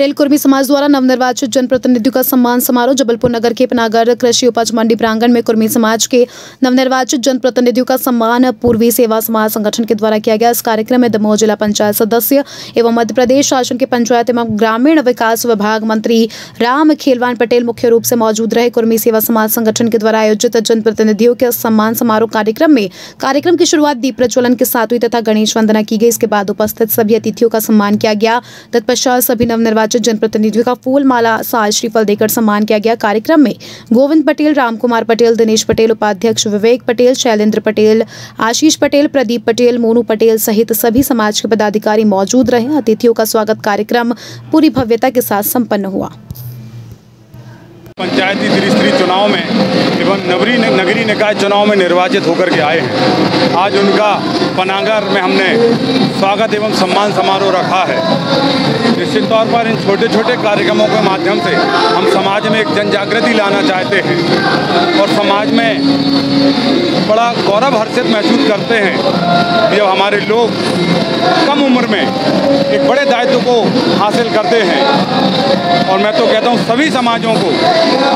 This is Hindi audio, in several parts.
पटेल कुर्मी समाज द्वारा नवनिर्वाचित जनप्रतिनिधियों का सम्मान समारोह जबलपुर नगर के पनागर कृषि उपज मंडी प्रांगण में कुर्मी समाज के नवनिर्वाचित जनप्रतिनिधियों का सम्मान पूर्वी सेवा समाज संगठन के द्वारा किया गया। इस कार्यक्रम में दमोह जिला पंचायत सदस्य एवं मध्य प्रदेश शासन के पंचायत एवं ग्रामीण विकास विभाग मंत्री राम खेलवान पटेल मुख्य रूप से मौजूद रहे। कुर्मी सेवा समाज संगठन के द्वारा आयोजित जनप्रतिनिधियों के सम्मान समारोह कार्यक्रम में कार्यक्रम की शुरुआत दीप प्रज्वलन के साथ हुई तथा गणेश वंदना की गई। इसके बाद उपस्थित सभी अतिथियों का सम्मान किया गया। तत्पश्चात सभी नवनिर्वाचित जनप्रतिनिधियों का फूल माला साज श्रीफल देकर सम्मान किया गया कार्यक्रम में गोविंद पटेल, रामकुमार पटेल, दिनेश पटेल, उपाध्यक्ष विवेक पटेल, शैलेंद्र पटेल, आशीष पटेल, प्रदीप पटेल, मोनू पटेल सहित सभी समाज के पदाधिकारी मौजूद रहे। अतिथियों का स्वागत कार्यक्रम पूरी भव्यता के साथ संपन्न हुआ। पंचायती त्रिस्तरीय चुनाव में एवं नगरी निकाय चुनाव में निर्वाचित होकर के आए हैं। आज उनका पनागर में हमने स्वागत एवं सम्मान समारोह रखा है। निश्चित तौर पर इन छोटे छोटे कार्यक्रमों के माध्यम से हम समाज में एक जन जागृति लाना चाहते हैं और समाज में बड़ा गौरव हर्षित महसूस करते हैं जब हमारे लोग कम उम्र में एक बड़े दायित्व को हासिल करते हैं। और मैं तो कहता हूँ सभी समाजों को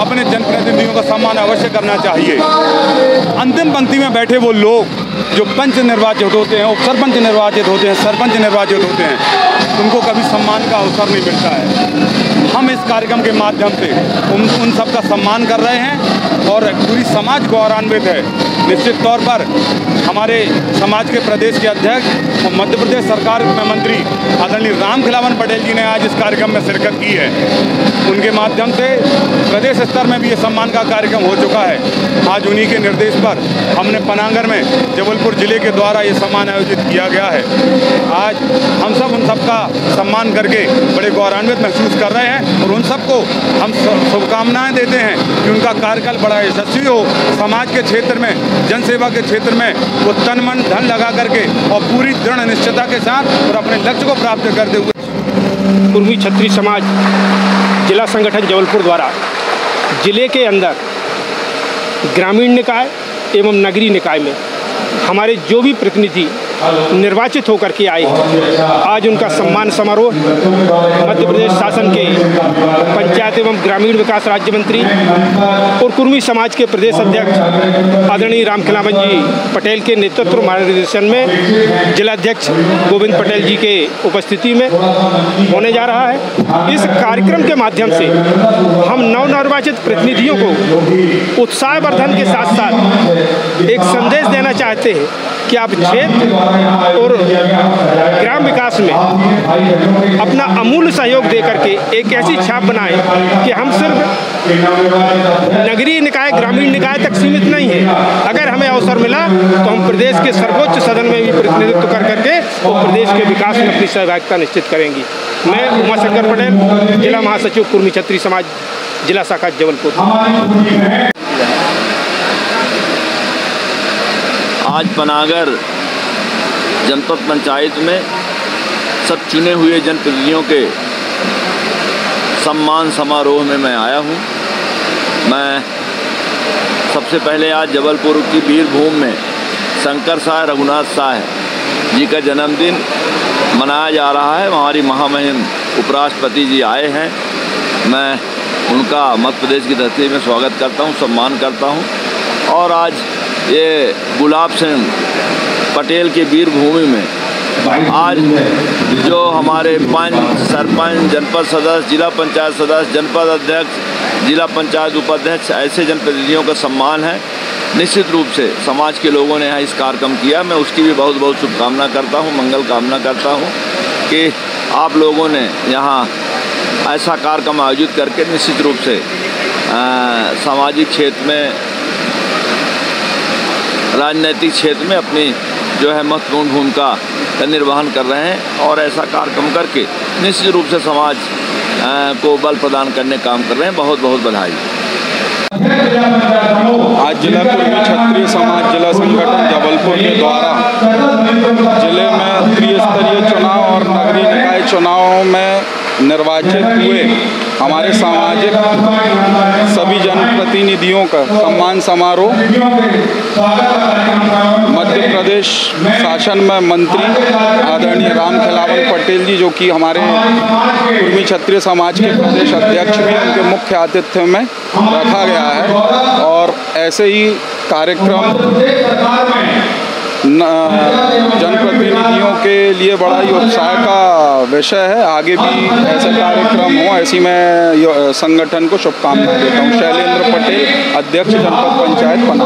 अपने जनप्रतिनिधियों का सम्मान अवश्य करना चाहिए। अंतिम पंक्ति में बैठे वो लोग जो पंच निर्वाचित होते हैं उप सरपंच निर्वाचित होते हैं, सरपंच निर्वाचित होते हैं, उनको कभी सम्मान का अवसर नहीं मिलता है। हम इस कार्यक्रम के माध्यम से उन उन सबका सम्मान कर रहे हैं और पूरी समाज गौरवान्वित है। निश्चित तौर पर हमारे समाज के प्रदेश के अध्यक्ष और मध्य प्रदेश सरकार में मंत्री आदरणीय राम खिलावन पटेल जी ने आज इस कार्यक्रम में शिरकत की है। उनके माध्यम से प्रदेश स्तर में भी ये सम्मान का कार्यक्रम हो चुका है। आज उन्हीं के निर्देश पर हमने पनागर में जबलपुर ज़िले के द्वारा ये सम्मान आयोजित किया गया है। आज हम सब उन सबका सम्मान करके बड़े गौरवान्वित महसूस कर रहे हैं और उन सबको हम शुभकामनाएँ देते हैं कि उनका कार्यकाल बड़ा यशस्वी हो। समाज के क्षेत्र में, जनसेवा के क्षेत्र में वो तन मन धन लगा करके और पूरी दृढ़ निश्चयता के साथ और अपने लक्ष्य को प्राप्त करते हुए। पूर्वी छत्री समाज जिला संगठन जबलपुर द्वारा ज़िले के अंदर ग्रामीण निकाय एवं नगरीय निकाय में हमारे जो भी प्रतिनिधि निर्वाचित होकर के आई। आए आज उनका सम्मान समारोह मध्य प्रदेश शासन के पंचायत एवं ग्रामीण विकास राज्य मंत्री और कुर्मी समाज के प्रदेश अध्यक्ष आदरणीय रामखिलावन जी पटेल के नेतृत्व मार्गदर्शन में जिलाध्यक्ष गोविंद पटेल जी के उपस्थिति में होने जा रहा है। इस कार्यक्रम के माध्यम से हम नवनिर्वाचित प्रतिनिधियों को उत्साहवर्धन के साथ साथ एक संदेश देना चाहते हैं कि आप क्षेत्र और ग्राम विकास में अपना अमूल्य सहयोग दे करके एक ऐसी छाप बनाएँ कि हम सिर्फ़ नगरीय निकाय, ग्रामीण निकाय तक सीमित नहीं है। अगर हमें अवसर मिला तो हम प्रदेश के सर्वोच्च सदन में भी प्रतिनिधित्व कर करके और प्रदेश के विकास में अपनी सहभागिता निश्चित करेंगी। मैं उमाशंकर पटेल, जिला महासचिव, कुर्मी छत्री समाज, जिला शाखा जबलपुर। आज पनागर जनपद पंचायत में सब चुने हुए जनप्रतिनिधियों के सम्मान समारोह में मैं आया हूँ। मैं सबसे पहले आज जबलपुर की वीरभूमि में शंकर शाह रघुनाथ शाह जी का जन्मदिन मनाया जा रहा है। हमारी महामहिम उपराष्ट्रपति जी आए हैं। मैं उनका मध्य प्रदेश की धरती में स्वागत करता हूँ, सम्मान करता हूँ। और आज ये गुलाब सिंह पटेल की वीर भूमि में। आज जो हमारे पंच सरपंच, जनपद सदस्य, जिला पंचायत सदस्य, जनपद अध्यक्ष, जिला पंचायत उपाध्यक्ष, ऐसे जनप्रतिनिधियों का सम्मान है। निश्चित रूप से समाज के लोगों ने यहाँ इस कार्यक्रम किया। मैं उसकी भी बहुत बहुत शुभकामना करता हूँ, मंगल कामना करता हूँ कि आप लोगों ने यहाँ ऐसा कार्यक्रम आयोजित करके निश्चित रूप से सामाजिक क्षेत्र में राजनीतिक क्षेत्र में अपनी जो है महत्वपूर्ण भूमिका का निर्वहन कर रहे हैं और ऐसा कार्यक्रम करके निश्चित रूप से समाज को बल प्रदान करने काम कर रहे हैं। बहुत बहुत बधाई। आज जिला कुर्मी क्षत्रिय समाज, जिला संगठन जबलपुर के द्वारा ज़िले में त्रिस्तरीय चुनाव और नगरीय निकाय चुनाव में निर्वाचित हुए हमारे सामाजिक सभी जनप्रतिनिधियों का सम्मान समारोह। मध्य प्रदेश शासन में मंत्री आदरणीय राम खिलावन पटेल जी, जो कि हमारे पूर्वी क्षत्रिय समाज के प्रदेश अध्यक्ष भी, उनके मुख्य आतिथ्य में रखा गया है। और ऐसे ही कार्यक्रम जनप्रतिनिधियों के लिए बड़ा ही उत्साह का विषय है। आगे भी ऐसे कार्यक्रम हो, ऐसी मैं संगठन को शुभकामनाएँ देता हूँ। शैलेंद्र पटेल, अध्यक्ष जनपद पंचायत पना